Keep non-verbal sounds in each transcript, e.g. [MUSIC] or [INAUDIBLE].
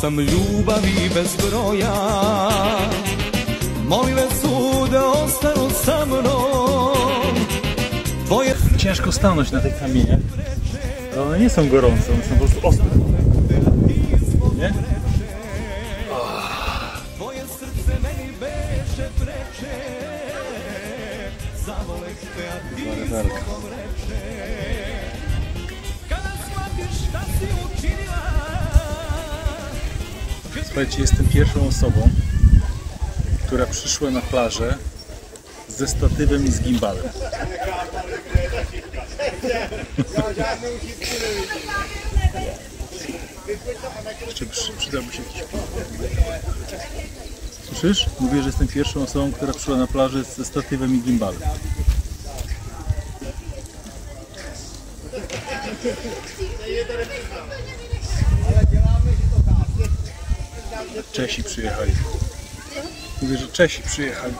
sam ljubavi bez broja da ostanu sa mnom Tvoje Ciężko stanąć na tych kamieniach. ale One nie są gorące, one są po prostu ostre. Nie? Tvoje srce meni beše preče Zavoleh te, a ti reče Kada shvatiš šta si učinila Słuchajcie, jestem pierwszą osobą, która przyszła na plażę ze statywem i z gimbalem. Jeszcze przy, przydałby się jakiś Słyszysz? Mówię, że jestem pierwszą osobą, która przyszła na plażę ze statywem i gimbalem. Czesi przyjechali. Mówię, że Czesi przyjechali.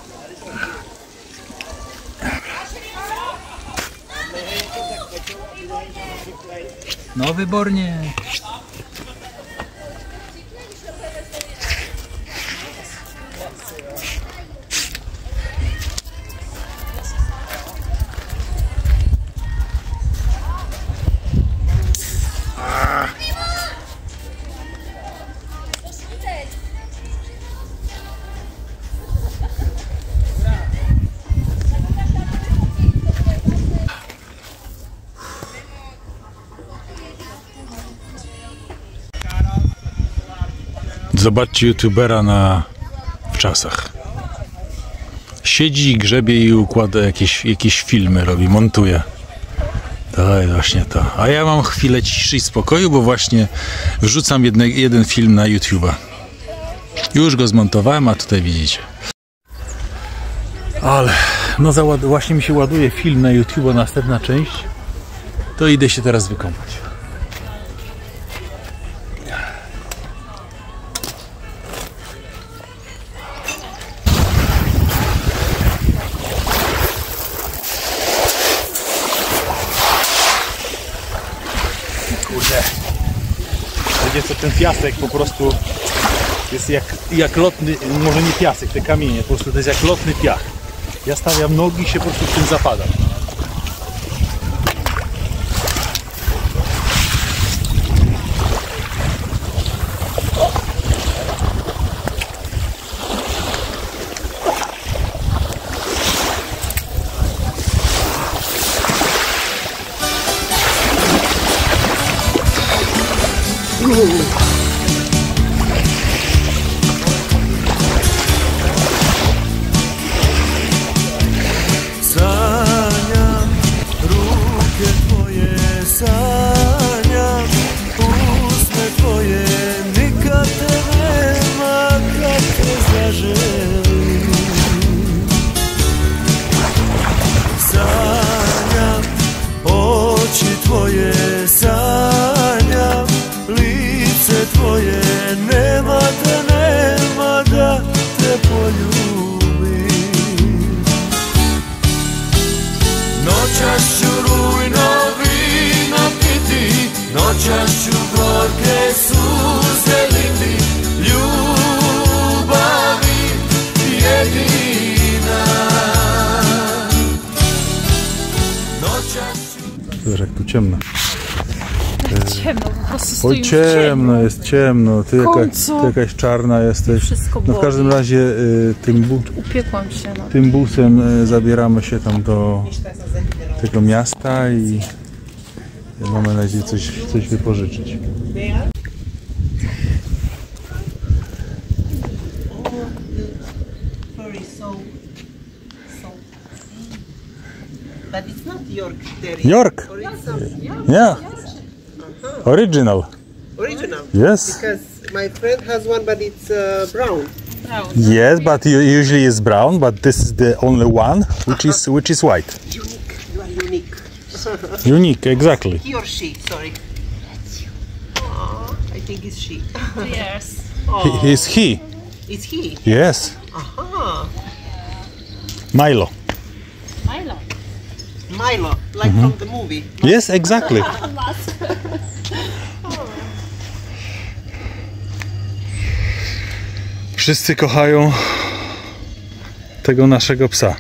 No wybornie. Zobaczcie youtubera na w czasach. Siedzi, grzebie i układa jakieś, jakieś filmy, robi, montuje. Jest właśnie to. A ja mam chwilę ciszy i spokoju, bo właśnie wrzucam jedne, jeden film na YouTube'a. Już go zmontowałem, a tutaj widzicie. Ale, no właśnie mi się ładuje film na YouTube'a, następna część. To idę się teraz wykąpać. Kurde. Co, ten piasek po prostu jest jak, jak lotny, może nie piasek, te kamienie, po prostu to jest jak lotny piach. Ja stawiam nogi i się po prostu w tym zapadam. Jak tu ciemno. Ciemno, po prostu Oj ciemno, jest ciemno. Ty, jaka, ty jakaś czarna jesteś. Wszystko No w każdym boli. razie y, tym, bu, Upiekłam się, no. tym busem y, zabieramy się tam do tego miasta i mamy nadzieję coś, coś wypożyczyć. York dairy. York! Or it's Yeah. Original. original. Yes. Because my friend has one, but it's uh, brown. Yes, but usually it's brown, but this is the only one which is which is white. Unique. You are unique. [LAUGHS] Unique, exactly. He or she? Sorry. Aw, I think it's she. [LAUGHS] Yes. He, he's he. It's he. Yes. Aha. Milo. Milo. Milo, like from the movie. Yes, exactly. [LAUGHS] Wszyscy kochają tego naszego psa.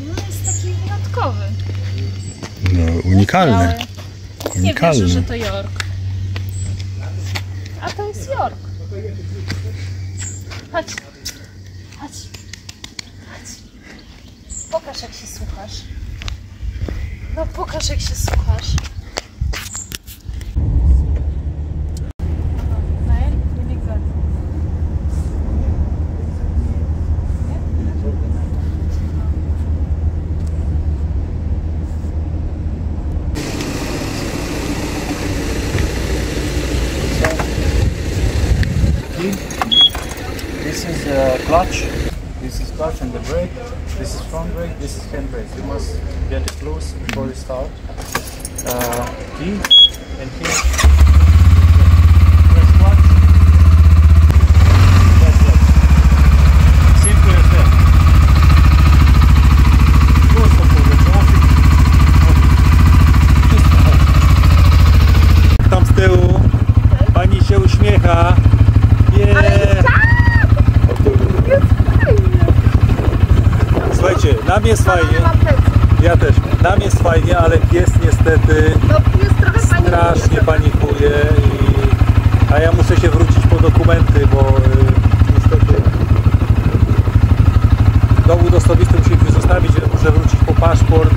No jest taki wyjątkowy. No, unikalny. Nie Unikalny. wierzę, że to York. A to jest York. Chodź. Chodź. Chodź. Pokaż jak się słuchasz. No pokaż jak się słuchasz. Must get it loose before you start. Uh, key and here. Dowód osobisty musimy zostawić, że wrócić po paszport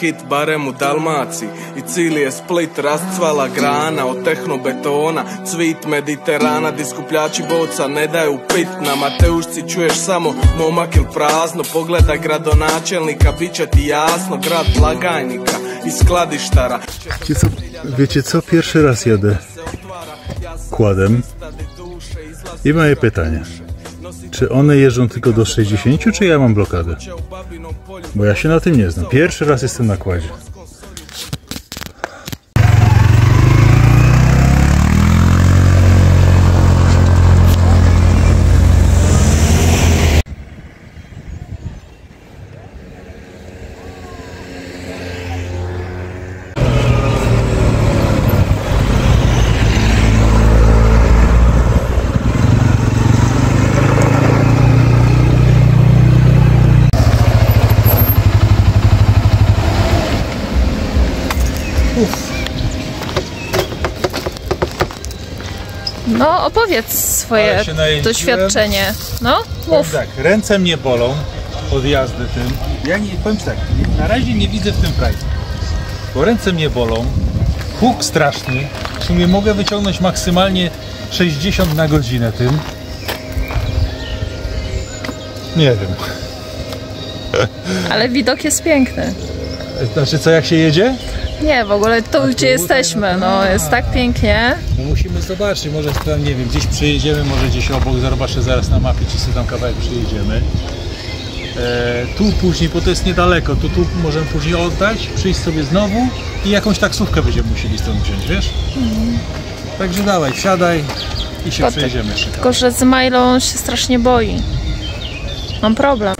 hit barem u Dalmaciji. I cili je Split rascvala grana od tehnobetona. Cvit Mediterana di skupljači boca ne daju pit. Na Mateušci čuješ samo momak il prazno. Pogleda gradonačelnika, bit će ti jasno. Grad blagajnika i skladištara. Wiecie co, co? Pierwszy raz jadę? Kładem. I moje pytanie. Czy one jeżdżą tylko do 60, czy ja mam blokadę? Bo ja się na tym nie znam. Pierwszy raz jestem na kładzie. No opowiedz swoje doświadczenie. No, mów. tak, ręce mnie bolą od jazdy tym. Ja nie, powiem tak, na razie nie widzę w tym frajdy. Bo ręce mnie bolą, huk straszny, w sumie mogę wyciągnąć maksymalnie 60 na godzinę tym. Nie wiem. Ale widok jest piękny. Znaczy co, jak się jedzie? Nie, w ogóle tu, gdzie jesteśmy, no jest tak pięknie. No musimy zobaczyć, może tam, nie wiem, gdzieś przyjedziemy, może gdzieś obok, zobaczę zaraz na mapie, czy sobie tam kawałek przyjedziemy. E, tu później, bo to jest niedaleko, to tu możemy później oddać, przyjść sobie znowu i jakąś taksówkę będziemy musieli stąd wziąć, wiesz? Także dawaj, wsiadaj i się ty- przejedziemy jeszcze. Tylko, że z Milo się strasznie boi. Mam problem.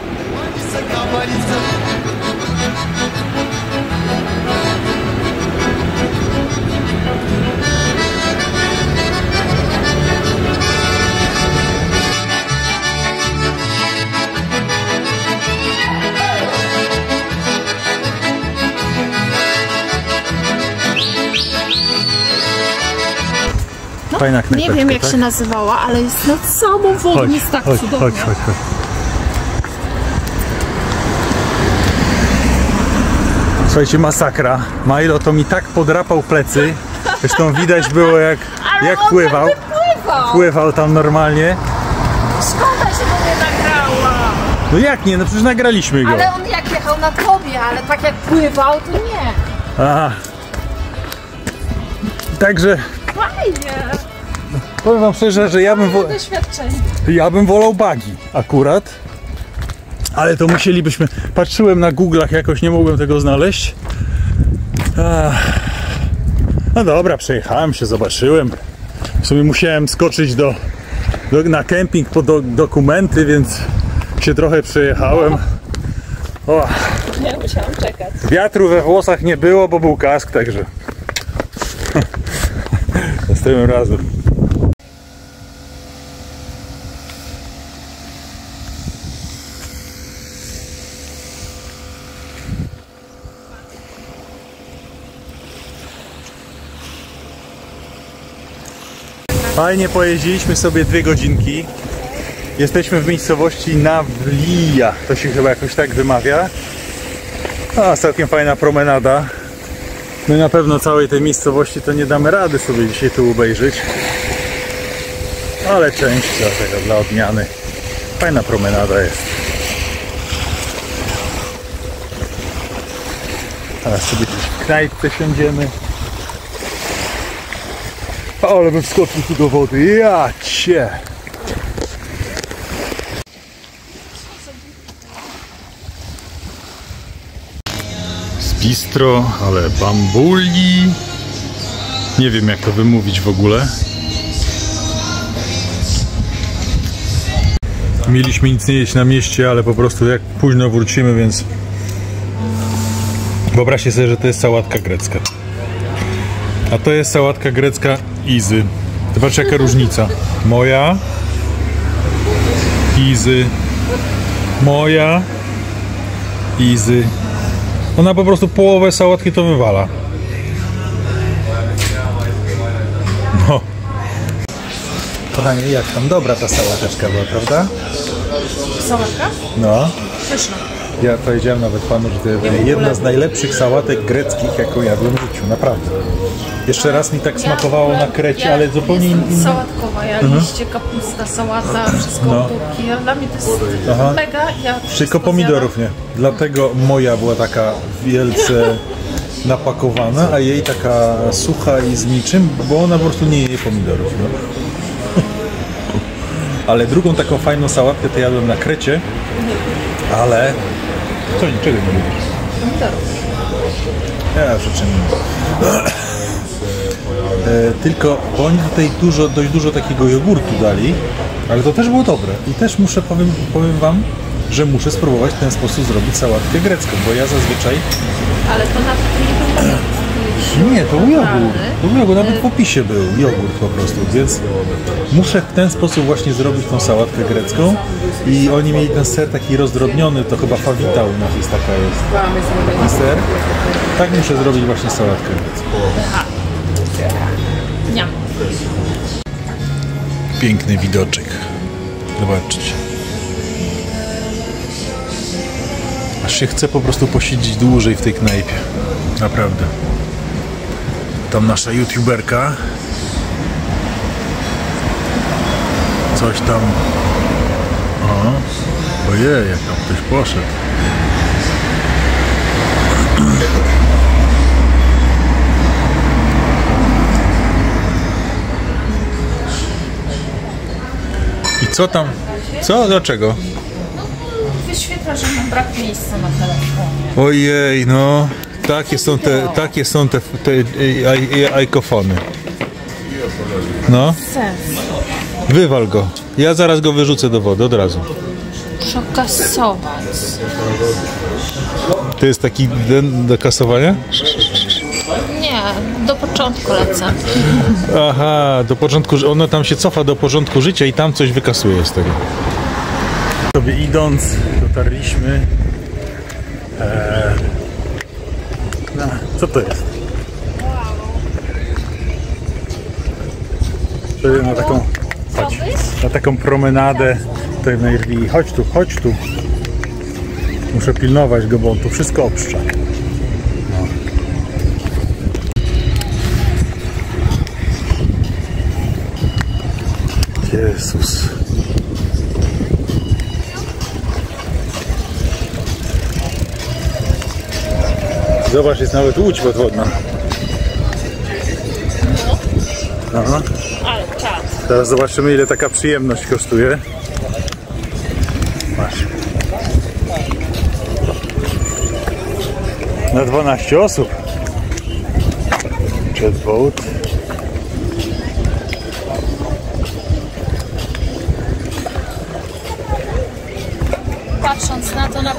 Fajna Nie wiem jak tak? się nazywała, ale jest Chodź, jest tak chodź, cudownie. chodź, chodź, chodź. Słuchajcie, masakra. Milo to mi tak podrapał plecy. Zresztą widać było jak, [LAUGHS] jak pływał. Pływał! Pływał tam normalnie. Szkoda, że go nie nagrała! No jak nie, no przecież nagraliśmy go. Ale on jak jechał na tobie, ale tak jak pływał, to nie. Aha. Także Fajnie! Powiem wam szczerze, że ja bym, wo- ja bym wolał bagi akurat. Ale to musielibyśmy. Patrzyłem na Google'ach, jakoś nie mogłem tego znaleźć. Ach. No dobra, przejechałem się, zobaczyłem. W sumie musiałem skoczyć do, do, na kemping po do, dokumenty, więc się trochę przejechałem. O, Ja musiałam czekać. wiatru we włosach nie było, bo był kask, także. [LAUGHS] Następnym razem. Fajnie pojeździliśmy sobie dwie godzinki. Jesteśmy w miejscowości Nawlija. To się chyba jakoś tak wymawia. A, całkiem fajna promenada. My na pewno całej tej miejscowości to nie damy rady sobie dzisiaj tu obejrzeć. Ale część dla tego, dla odmiany. Fajna promenada jest. Teraz sobie gdzieś w knajpce siądziemy. Ale bym wskoczył tu do wody. Ja cię! z bistro, ale bambuli. Nie wiem jak to wymówić w ogóle. Mieliśmy nic nie jeść na mieście, ale po prostu jak późno wrócimy, więc wyobraźcie sobie, że to jest sałatka grecka. A to jest sałatka grecka Izy. Zobaczcie jaka różnica. Moja Izy Moja Izy ona po prostu połowę sałatki to wywala. No. Kochanie, jak tam dobra ta sałateczka była, prawda? Sałatka? No. Pyszna. Ja powiedziałem nawet panu, że to jest jedna z najlepszych sałatek greckich, jaką jadłem w życiu, naprawdę. Jeszcze raz mi tak smakowało na Krecie, ale zupełnie inny. sałatkowa, ja liście, kapusta, sałata, wszystko No. no. Ja, Dla mnie to jest Aha. mega. Ja Tylko pomidorów nie. Dlatego moja była taka wielce napakowana, a jej taka sucha i z niczym, bo ona po prostu nie je pomidorów. No. [LAUGHS] Ale drugą taką fajną sałatkę to jadłem na Krecie, ale... Co, niczego nie lubisz? Pomidorów. Ja e, Tylko, bo oni tutaj dużo, dość dużo takiego jogurtu dali, ale to też było dobre. I też muszę, powiem, powiem wam, że muszę spróbować w ten sposób zrobić sałatkę grecką, bo ja zazwyczaj... Ale to nawet nie był. Nie, to był jogurt. To był jogurt, nawet w opisie był jogurt po prostu, więc muszę w ten sposób właśnie zrobić tą sałatkę grecką i oni mieli ten ser taki rozdrobniony, to chyba fawita u nas jest taka jest. Taki ser. Tak muszę zrobić właśnie sałatkę grecką. Piękny widoczek. Zobaczcie. Aż się chce po prostu posiedzieć dłużej w tej knajpie. Naprawdę. Tam nasza youtuberka. Coś tam. O, ojej, jak tam ktoś poszedł. Co tam? Co? Dlaczego? Wyświetla, że mam brak miejsca na telefonie. Ojej, no. Takie są te, takie są te, te e, aj- aj- ajkofony. No, wywal go. Ja zaraz go wyrzucę do wody od razu. Muszę kasować. To jest taki do kasowania? Do początku lecę. Aha, do początku, ono tam się cofa do porządku życia i tam coś wykasuje z tego. Sobie idąc, dotarliśmy. Eee, na, co to jest? Sobie na taką, chodź, na taką promenadę tutaj w Nairwii. Chodź tu, chodź tu. Muszę pilnować go, bo on tu wszystko obszcza. Jezus. Zobacz, jest nawet łódź podwodna. Aha. Teraz zobaczymy ile taka przyjemność kosztuje. Masz. Na 12 osób. Jetboat.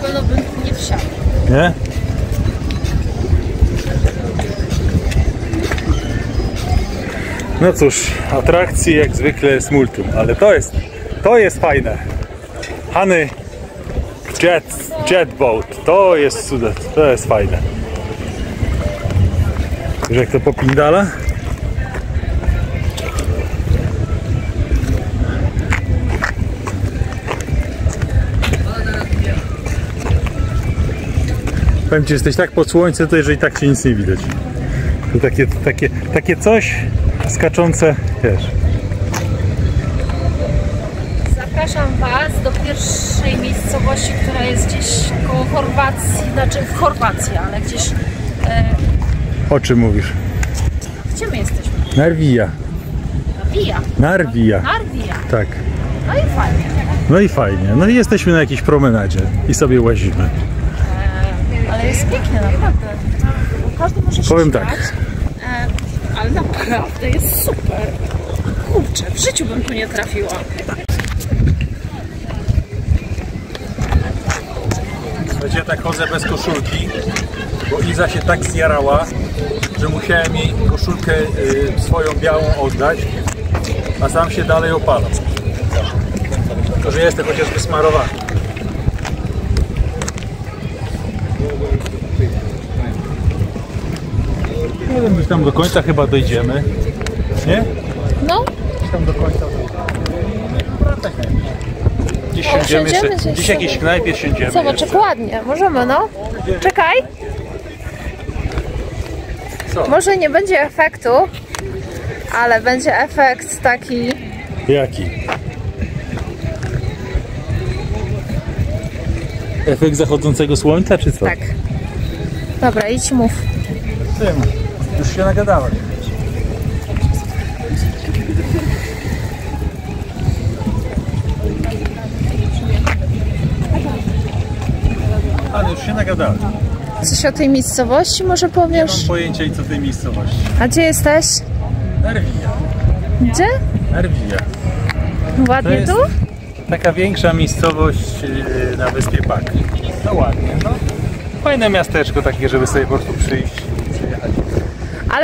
Pewno bym nie wsiadł. Nie? No cóż, atrakcji jak zwykle jest multum, ale to jest, to jest fajne. Hany Jet, Jetboat, to jest cudet, to jest fajne. Wiesz jak to popindala? Powiem Ci, jesteś tak pod słońce, to jeżeli tak się nic nie widać. To takie, takie, takie coś skaczące, wiesz. Zapraszam Was do pierwszej miejscowości, która jest gdzieś koło Chorwacji, znaczy w Chorwacji, ale gdzieś... E, O czym mówisz? gdzie my jesteśmy? Narwija. Via. Narwija, Narvia. tak. No i fajnie. No i fajnie. No i jesteśmy na jakiejś promenadzie i sobie łazimy. Jest pięknie, naprawdę. Każdy może się Powiem śmiać, tak. E, ale naprawdę jest super. Kurczę, w życiu bym tu nie trafiła. Słuchajcie, ja tak chodzę bez koszulki, bo Iza się tak zjarała, że musiałem jej koszulkę y, swoją białą oddać, a sam się dalej opalam. Tylko, że jestem chociaż wysmarowany. Wiem, gdzieś tam do końca chyba dojdziemy. Nie? No, Gdzieś tam do końca dojdziemy. Gdzieś O, siądziemy, siądziemy jeszcze, gdzieś sobie. jakiejś knajpie siądziemy. zobacz, jak ładnie. Możemy, no. Czekaj. Co? Może nie będzie efektu, ale będzie efekt taki... Jaki? Efekt zachodzącego słońca, czy co? Tak. Dobra, idź mów. Tym. Już się nagadałem. Ale już się nagadałem. Coś o tej miejscowości może Nie mam powiesz? pojęcia i co tej miejscowości. A gdzie jesteś? Nerwija. Gdzie? Nerwija. To Ładnie tu? taka większa miejscowość yy, na wyspie Pak. No ładnie, no. Fajne miasteczko takie, żeby sobie po prostu przyjść.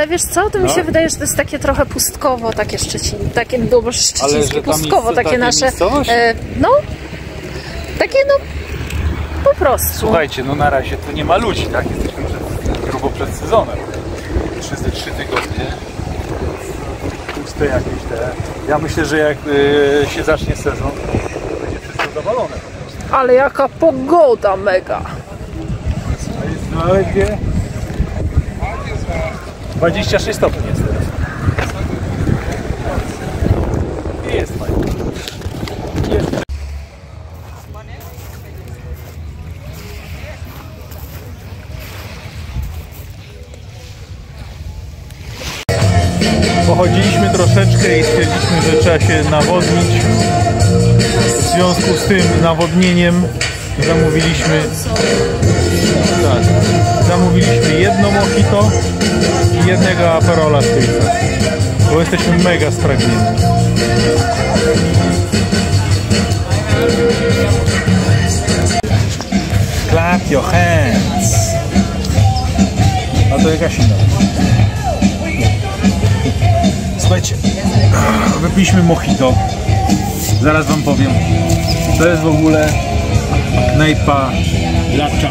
Ale wiesz co, to mi No. się wydaje, że to jest takie trochę pustkowo, takie Szczecin, takie no, szczecińskie pustkowo, takie takie nasze, e, no, takie no, po prostu. Słuchajcie, no na razie tu nie ma ludzi, tak? Jesteśmy przed, grubo przed sezonem. Trzy, ze trzy tygodnie. Puste jakieś te. Ja myślę, że jak y, się zacznie sezon, to będzie wszystko zawalone. Ale jaka pogoda mega. A jest zaledwie 26 stopni jest teraz. Pochodziliśmy troszeczkę i stwierdziliśmy, że trzeba się nawodnić. W związku z tym nawodnieniem zamówiliśmy tak, zamówiliśmy jedno mojito i jednego aperola z Twica, bo jesteśmy mega spragnieni. Clap your hands. A to jakaś inna. Słuchajcie, wypiliśmy mojito. Zaraz wam powiem. To jest w ogóle knajpa Lacza.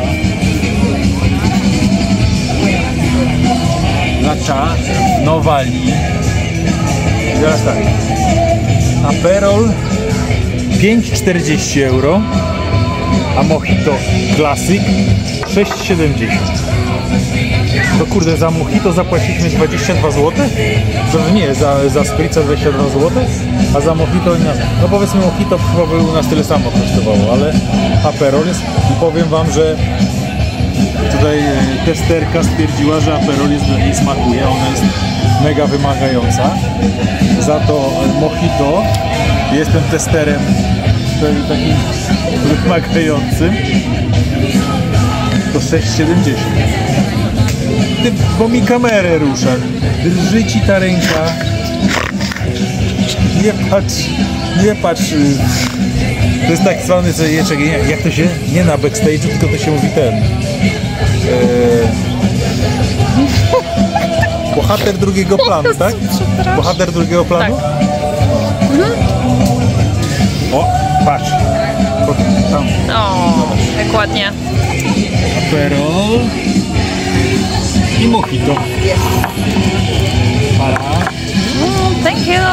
Lacza Nowali. I teraz tak. Aperol 5,40 euro, a Mojito Classic 6,70. To kurde, za Mojito zapłaciliśmy 22 zł? Nie, za, za Spritza 22 zł, a za Mojito. No powiedzmy Mojito chyba by u nas tyle samo kosztowało, ale Aperol jest i powiem wam, że tutaj e, testerka stwierdziła, że Aperol jest, jej smakuje, ona jest mega wymagająca. Za to mojito jestem testerem takim wymagającym. To 6,70. Ty, bo mi kamerę rusza. Drży ta ręka. Nie patrz, nie patrz. To jest tak zwany, co je, czekaj, nie, jak to się, nie na backstage'u, tylko to się mówi ten. Eee, bohater drugiego planu, tak? Bohater drugiego planu? O, patrz. Tam. O, jak ładnie. Aperol i mojito. Para. Thank you.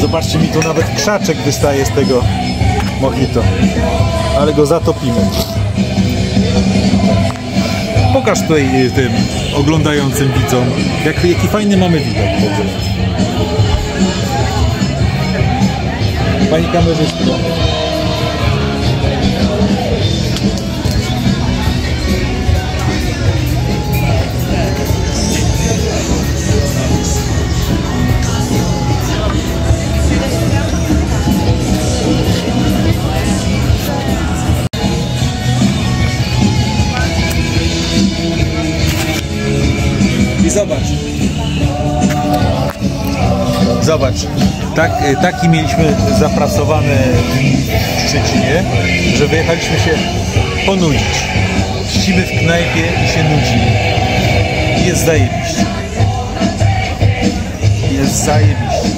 Zobaczcie, mi tu nawet krzaczek wystaje z tego mojito. Ale go zatopimy. Pokaż tutaj y, tym oglądającym widzom, jak, jaki fajny mamy widok. Pani kamerzystko. Zobacz. Zobacz. Tak, y, taki mieliśmy zapracowany w Szczecinie, że wyjechaliśmy się ponudzić. Ścimy w knajpie i się nudzimy. Jest zajebiście. Jest zajebiście.